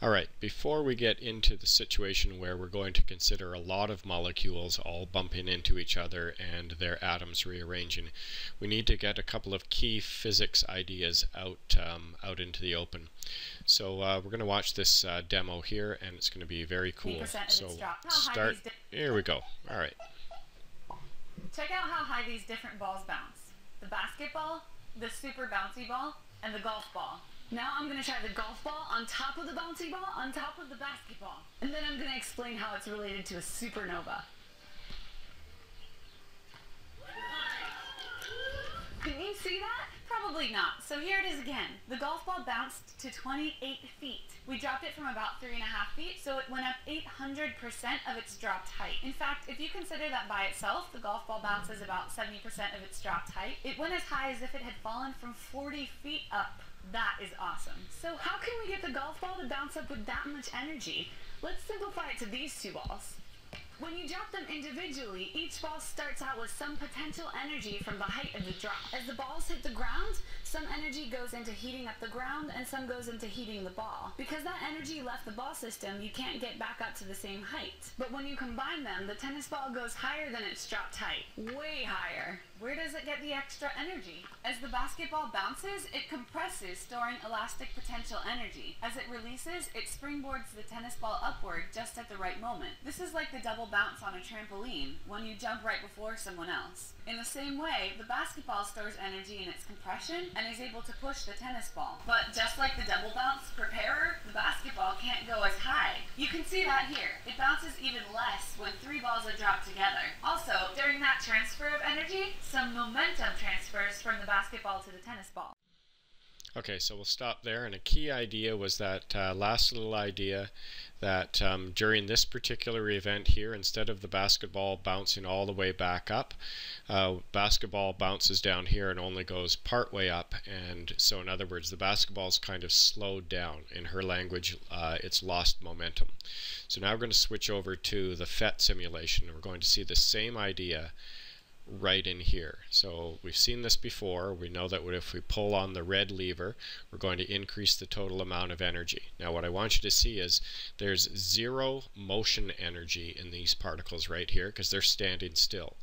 All right, before we get into the situation where we're going to consider a lot of molecules all bumping into each other and their atoms rearranging, we need to get a couple of key physics ideas out, um, out into the open. So uh, we're going to watch this uh, demo here and it's going to be very cool. So start, here we go. All right. Check out how high these different balls bounce. The basketball, the super bouncy ball, and the golf ball. Now I'm going to try the golf ball on top of the bouncy ball on top of the basketball. And then I'm going to explain how it's related to a supernova. Can you see that? Not. So here it is again. The golf ball bounced to 28 feet. We dropped it from about 3.5 feet, so it went up 800% of its dropped height. In fact, if you consider that by itself, the golf ball bounces about 70% of its dropped height, it went as high as if it had fallen from 40 feet up. That is awesome. So how can we get the golf ball to bounce up with that much energy? Let's simplify it to these two balls. When you drop them individually, each ball starts out with some potential energy from the height of the drop. As the balls hit the ground, some energy goes into heating up the ground and some goes into heating the ball. Because that energy left the ball system, you can't get back up to the same height. But when you combine them, the tennis ball goes higher than its dropped height. Way higher. Where does it get the extra energy? As the basketball bounces, it compresses, storing elastic potential energy. As it releases, it springboards the tennis ball upward just at the right moment. This is like the double bounce on a trampoline when you jump right before someone else. In the same way, the basketball stores energy in its compression and is able to push the tennis ball. But just like the double bounce preparer, the basketball can't go as high. You can see that here. It bounces even less when three balls are dropped together. Also, during that transfer of energy, some momentum transfers from the basketball to the tennis ball. Okay, so we'll stop there. And a key idea was that uh, last little idea that um, during this particular event here, instead of the basketball bouncing all the way back up, uh, basketball bounces down here and only goes part way up. And so, in other words, the basketball's kind of slowed down. In her language, uh, it's lost momentum. So now we're going to switch over to the PhET simulation. We're going to see the same idea right in here. So we've seen this before. We know that if we pull on the red lever, we're going to increase the total amount of energy. Now what I want you to see is there's zero motion energy in these particles right here because they're standing still.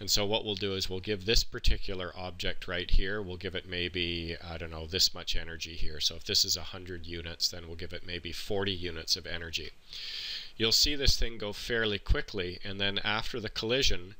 And so what we'll do is we'll give this particular object right here, we'll give it maybe, I don't know, this much energy here. So if this is 100 units, then we'll give it maybe 40 units of energy. You'll see this thing go fairly quickly, and then after the collision,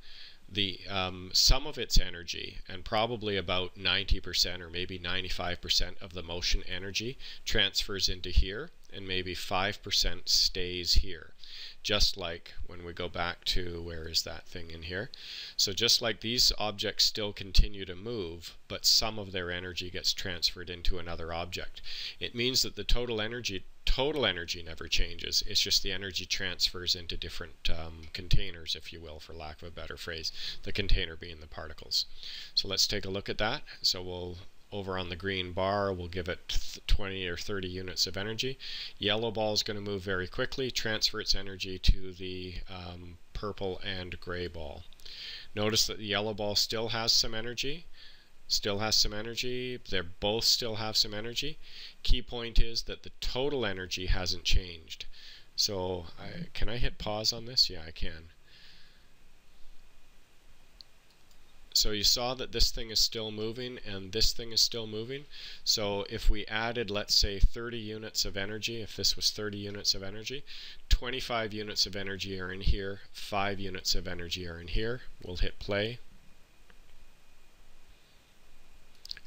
the um, sum of its energy, and probably about 90% or maybe 95% of the motion energy transfers into here, and maybe 5% stays here. Just like when we go back to, where is that thing in here? So just like these objects still continue to move, but some of their energy gets transferred into another object. It means that the total energy total energy never changes. It's just the energy transfers into different um, containers, if you will, for lack of a better phrase. The container being the particles. So let's take a look at that. So we'll over on the green bar, we'll give it 20 or 30 units of energy. Yellow ball is going to move very quickly, transfer its energy to the um, purple and gray ball. Notice that the yellow ball still has some energy, still has some energy. They both still have some energy. Key point is that the total energy hasn't changed. So I, can I hit pause on this? Yeah, I can. So you saw that this thing is still moving and this thing is still moving. So if we added, let's say, 30 units of energy, if this was 30 units of energy, 25 units of energy are in here, 5 units of energy are in here. We'll hit play.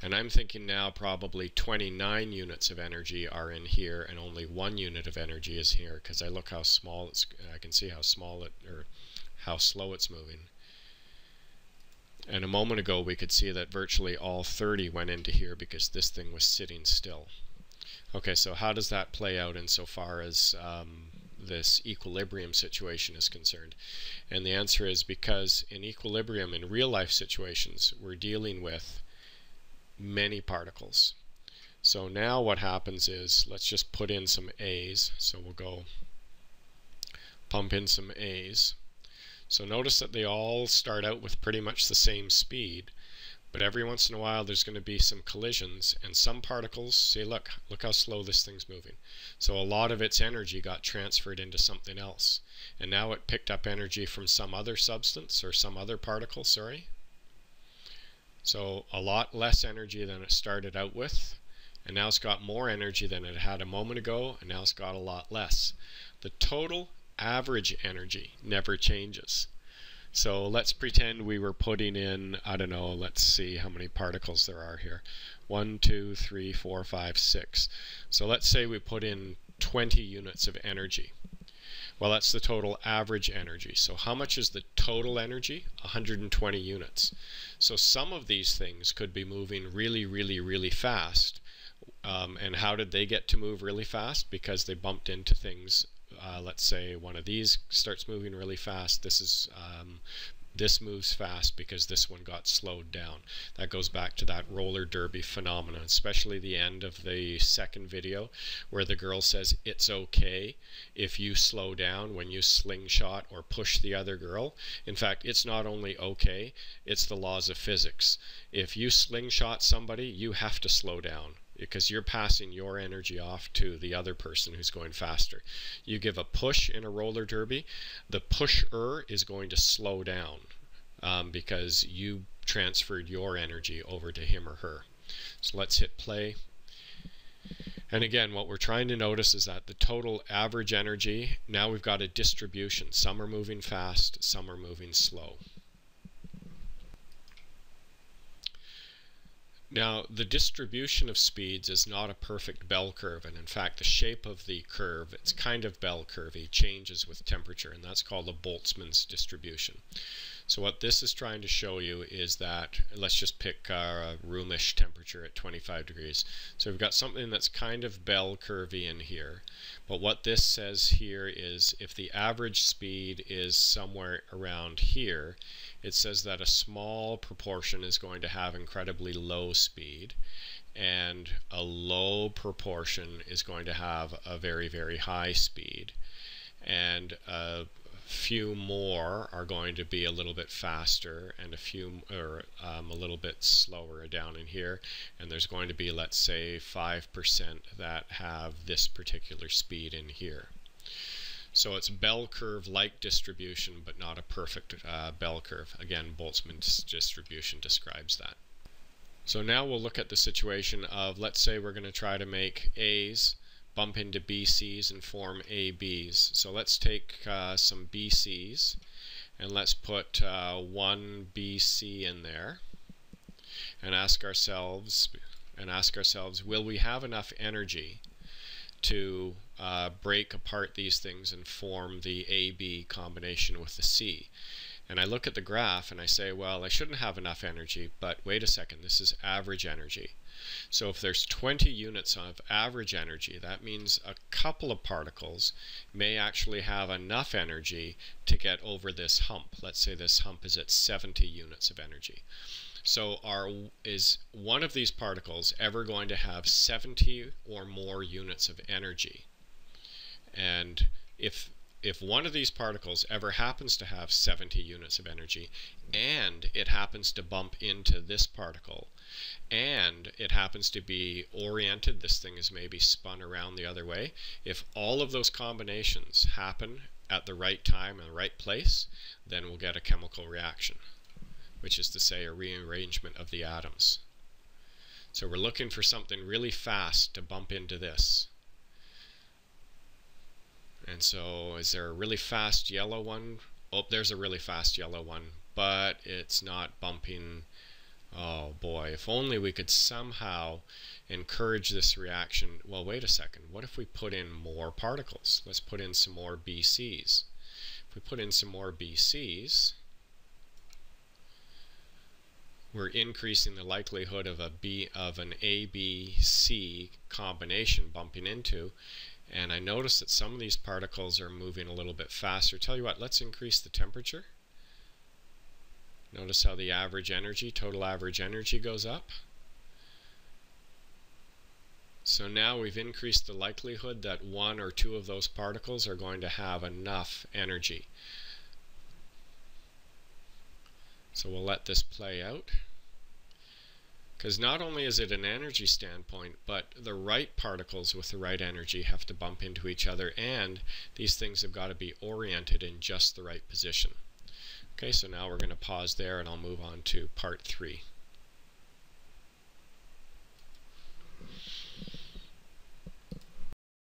And I'm thinking now probably 29 units of energy are in here and only one unit of energy is here because I look how small it's, I can see how small it, or how slow it's moving. And a moment ago we could see that virtually all 30 went into here because this thing was sitting still. Okay, so how does that play out insofar as um, this equilibrium situation is concerned? And the answer is because in equilibrium, in real life situations, we're dealing with many particles. So now what happens is, let's just put in some A's. So we'll go pump in some A's. So notice that they all start out with pretty much the same speed, But every once in a while there's going to be some collisions and some particles, say look, look how slow this thing's moving. So a lot of its energy got transferred into something else. And now it picked up energy from some other substance or some other particle, sorry. So a lot less energy than it started out with. And now it's got more energy than it had a moment ago, and now it's got a lot less. The total average energy never changes. So let's pretend we were putting in, I don't know, let's see how many particles there are here. One, two, three, four, five, six. So let's say we put in 20 units of energy. Well, that's the total average energy. So how much is the total energy? 120 units. So some of these things could be moving really, really, really fast. Um, and how did they get to move really fast? Because they bumped into things uh, let's say one of these starts moving really fast, this is um, this moves fast because this one got slowed down. That goes back to that roller derby phenomenon, especially the end of the second video where the girl says it's okay if you slow down when you slingshot or push the other girl. In fact, it's not only okay, it's the laws of physics. If you slingshot somebody, you have to slow down because you're passing your energy off to the other person who's going faster. You give a push in a roller derby, the pusher is going to slow down um, because you transferred your energy over to him or her. So let's hit play. And again, what we're trying to notice is that the total average energy, now we've got a distribution. Some are moving fast, some are moving slow. Now, the distribution of speeds is not a perfect bell curve, and in fact, the shape of the curve, it's kind of bell curvy, changes with temperature, and that's called a Boltzmann's distribution. So what this is trying to show you is that, let's just pick a uh, roomish temperature at 25 degrees. So we've got something that's kind of bell curvy in here, but what this says here is if the average speed is somewhere around here, it says that a small proportion is going to have incredibly low speed and a low proportion is going to have a very very high speed and a few more are going to be a little bit faster and a few or um, a little bit slower down in here and there's going to be let's say 5% that have this particular speed in here so it's bell curve like distribution, but not a perfect uh, bell curve. Again, Boltzmann's distribution describes that. So now we'll look at the situation of, let's say we're going to try to make A's bump into BC's and form AB's. So let's take uh, some BC's and let's put uh, one BC in there and ask ourselves and ask ourselves, will we have enough energy to uh, break apart these things and form the AB combination with the C. And I look at the graph and I say, well, I shouldn't have enough energy, but wait a second, this is average energy. So if there's 20 units of average energy, that means a couple of particles may actually have enough energy to get over this hump. Let's say this hump is at 70 units of energy. So are, is one of these particles ever going to have 70 or more units of energy? And if if one of these particles ever happens to have 70 units of energy and it happens to bump into this particle and it happens to be oriented, this thing is maybe spun around the other way, if all of those combinations happen at the right time and the right place, then we'll get a chemical reaction which is to say a rearrangement of the atoms. So we're looking for something really fast to bump into this. And so is there a really fast yellow one? Oh, there's a really fast yellow one, but it's not bumping. Oh boy, if only we could somehow encourage this reaction. Well, wait a second. What if we put in more particles? Let's put in some more BCs. If we put in some more BCs, we're increasing the likelihood of a B of an ABC combination bumping into and I notice that some of these particles are moving a little bit faster. Tell you what, let's increase the temperature. Notice how the average energy, total average energy goes up. So now we've increased the likelihood that one or two of those particles are going to have enough energy. So we'll let this play out. Because not only is it an energy standpoint, but the right particles with the right energy have to bump into each other, and these things have got to be oriented in just the right position. Okay, so now we're going to pause there and I'll move on to part three.